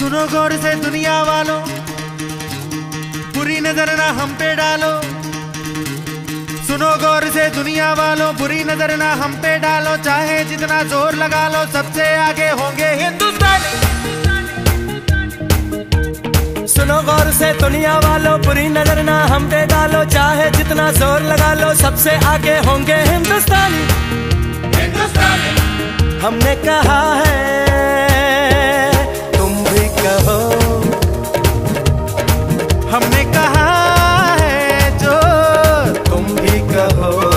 सुनो गौर से दुनिया वालों। बुरी नज़र ना हम पे डालो। सुनो गौर से दुनिया वालों बुरी नज़र ना हम पे डालो। चाहे जितना ज़ोर लगा लो सबसे आगे होंगे हिंदुस्तानी। सुनो गौर से दुनिया वालों बुरी नज़र ना हम पे डालो। चाहे जितना ज़ोर लगा लो सबसे आगे होंगे हिंदुस्तानी। हिंदुस्तानी। हमने कहा है हमने कहा है जो तुम भी कहो।